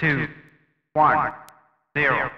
two, one, zero.